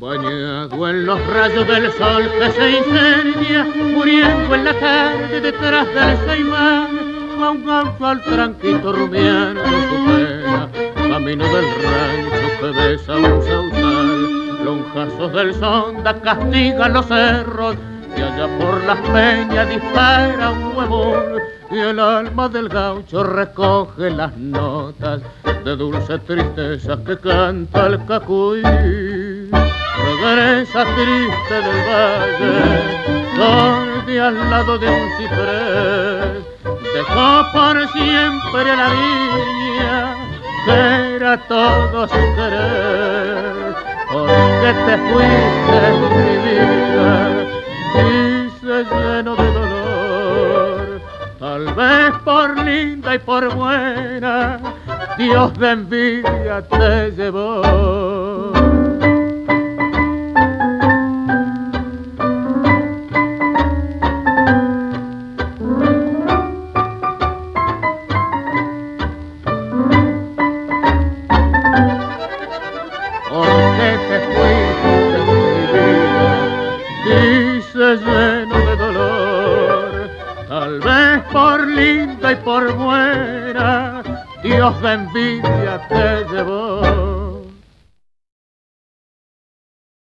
rayo del sol que se incendia, muriendo en la tarde detrás del Seimán, va un gaucho al tranquito rumiando su pena, camino del rancho que besa un sausal, lonjazos del sonda castigan los cerros, y allá por las peñas dispara un huevón, y el alma del gaucho recoge las notas de dulce tristeza que canta el cacuy. Regresa triste del valle, donde al lado de un ciprés, dejó por siempre la niña que era todo su querer. Porque te fuiste mi vida, dice lleno de dolor, tal vez por linda y por buena, Dios de envidia te llevó. Por linda y por buena, Dios de envidia te llevó.